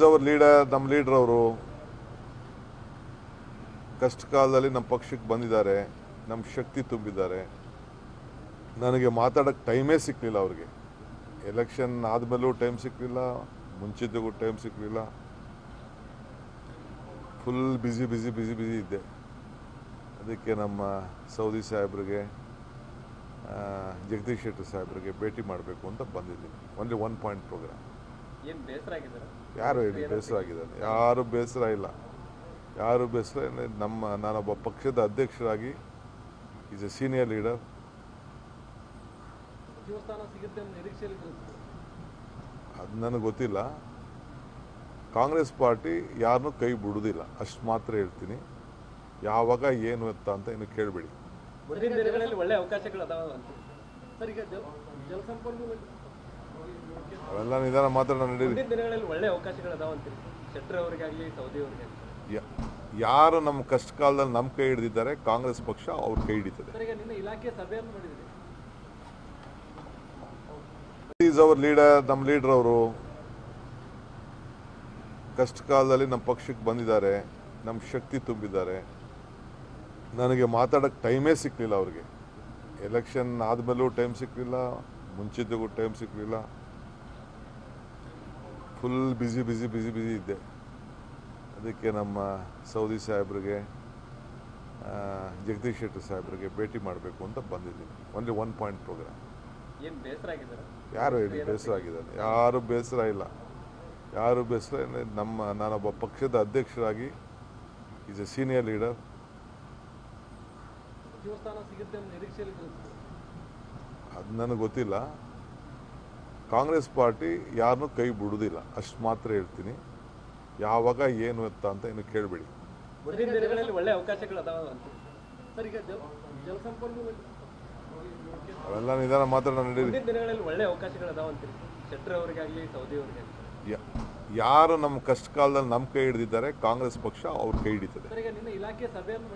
Is our leader ನಮ್ಮ leader ಅವರು ಕಷ್ಟ ಕಾಲದಲ್ಲಿ ನಮ್ಮ ಪಕ್ಷಕ್ಕೆ ಬಂದಿದ್ದಾರೆ ನಮ್ಮ ಶಕ್ತಿ ತುಂಬಿದ್ದಾರೆ. ನನಗೆ ಮಾತಾಡೋಕ್ಕೆ ಟೈಮೇ ಸಿಕ್ಕಲಿಲ್ಲ ಅವ್ರಿಗೆ. ಎಲೆಕ್ಷನ್ ಆದಮೇಲೂ ಟೈಮ್ ಸಿಕ್ಕಲಿಲ್ಲ ಮುಂಚಿತಗೂ ಟೈಮ್ ಸಿಕ್ಕಲಿಲ್ಲ full busy busy busy busy ಇದ್ದೆ. ಅದಕ್ಕೆ ನಮ್ಮ ಸೌದಿ ಸಾಹೇಬ್ರಿಗೆ ಜಗದೀಶ್ ಶೆಟ್ಟಿ ಸಾಹೇಬ್ರಿಗೆ ಭೇಟಿ ಮಾಡಬೇಕು ಅಂತ ಬಂದಿದ್ದೀನಿ. ಓನ್ಲಿ ಒನ್ ಪಾಯಿಂಟ್ ಪ್ರೋಗ್ರಾಮ್ ಯಾರು ಹೇಳಿ ಬೇಸರ ಆಗಿದ್ದಾನೆ? ಯಾರು ಬೇಸರ ಇಲ್ಲ. ಯಾರು ಬೇಸರ ನಮ್ಮ ನಾನೊಬ್ಬ ಪಕ್ಷದ ಅಧ್ಯಕ್ಷರಾಗಿ ಈಸ್ ಎ ಸೀನಿಯರ್ ಲೀಡರ್ ಅದು ನನಗೆ ಗೊತ್ತಿಲ್ಲ. ಕಾಂಗ್ರೆಸ್ ಪಾರ್ಟಿ ಯಾರನ್ನೂ ಕೈ ಬಿಡುವುದಿಲ್ಲ ಅಷ್ಟು ಮಾತ್ರ ಹೇಳ್ತೀನಿ. ಯಾವಾಗ ಏನು ಎತ್ತ ಅಂತ ಇನ್ನು ಕೇಳಬೇಡಿ. ಒಳ್ಳೆ ಅವಕಾಶಗಳು ಜಲಸಂಪನ್ಮೂಲ ಅವೆಲ್ಲ ನಿಧಾನ ಮಾತಾಡೋಣ ನಡೀರಿ. ದಿನಗಳಲ್ಲಿ ಒಳ್ಳೆ ಅವಕಾಶಗಳು ಅದಾವ ಅಂತೀರಿ ಶೆಟ್ಟರ್ ಅವರಿಗಾಗಲಿ ಸೌದಿ ಅವರಿಗಾಗಲಿ ಯಾರು ನಮ್ಮ ಕಷ್ಟ ಕಾಲದಲ್ಲಿ ನಮ್ಮ ಕೈ ಹಿಡಿದಿದ್ದಾರೆ ಕಾಂಗ್ರೆಸ್ ಪಕ್ಷ ಅವ್ರ ಕೈ ಹಿಡಿತದೆ. ಇಲಾಖೆ ಸಭೆಯನ್ನು ಮಾಡಿದ್ರಿ ಈಸ್ ಅವರ್ ಲೀಡರ್ ನಮ್ಮ ಲೀಡರ್ ಅವರು. ಕಷ್ಟ ಕಾಲದಲ್ಲಿ ನಮ್ಮ ಪಕ್ಷಕ್ಕೆ ಬಂದಿದ್ದಾರೆ ನಮ್ಮ ಶಕ್ತಿ ತುಂಬಿದ್ದಾರೆ. ನನಗೆ ಮಾತಾಡೋಕ್ಕೆ ಟೈಮೇ ಸಿಕ್ಕಲಿಲ್ಲ ಅವ್ರಿಗೆ. ಎಲೆಕ್ಷನ್ ಆದಮೇಲೂ ಟೈಮ್ ಸಿಕ್ಕಲಿಲ್ಲ ಮುಂಚಿತಗೂ ಟೈಮ್ ಸಿಕ್ಕಲಿಲ್ಲ full busy busy busy busy ಇದ್ದೆ. ಅದಕ್ಕೆ ನಮ್ಮ ಸೌದಿ ಸಾಹೇಬ್ರಿಗೆ ಜಗದೀಶ್ ಶೆಟ್ಟಿ ಸಾಹೇಬ್ರಿಗೆ ಭೇಟಿ ಮಾಡಬೇಕು ಅಂತ ಬಂದಿದ್ದೀನಿ. ಓನ್ಲಿ ಒನ್ ಪಾಯಿಂಟ್ ಪ್ರೋಗ್ರಾಮ್ ಯಾರು ಹೇಳಿ ಬೇಸರ ಆಗಿದ್ದಾರೆ ಯಾರು ಬೇಸರ ಇಲ್ಲ. ಯಾರು ಬೇಸರ ಇಲ್ಲ ನಮ್ಮ ನಾನೊಬ್ಬ ಪಕ್ಷದ ಅಧ್ಯಕ್ಷರಾಗಿ ಈಸ್ ಎ ಸೀನಿಯರ್ ಲೀಡರ್. ಅದು ನನಗೆ ಗೊತ್ತಿಲ್ಲ. ಕಾಂಗ್ರೆಸ್ ಪಾರ್ಟಿ ಯಾರನ್ನೂ ಕೈ ಬಿಡುವುದಿಲ್ಲ. ಅಷ್ಟು ಮಾತ್ರ ಹೇಳ್ತೀನಿ. ಯಾವಾಗ ಏನು ಎತ್ತ ಅಂತ ಇನ್ನು ಕೇಳಬೇಡಿ. ಒಳ್ಳೆ ಅವಕಾಶಗಳು ಅವೆಲ್ಲ ನಿಧಾನ ಮಾತ್ರ ದಿನಗಳಲ್ಲಿ ಒಳ್ಳೆ ಅವಕಾಶಗಳು ಯಾರು ನಮ್ಮ ಕಷ್ಟ ಕಾಲದಲ್ಲಿ ನಮ್ಮ ಕೈ ಹಿಡಿದಿದ್ದಾರೆ ಕಾಂಗ್ರೆಸ್ ಪಕ್ಷ ಅವ್ರ ಕೈ ಹಿಡಿತದೆ. ಇಲಾಖೆ ಸಭೆಯನ್ನು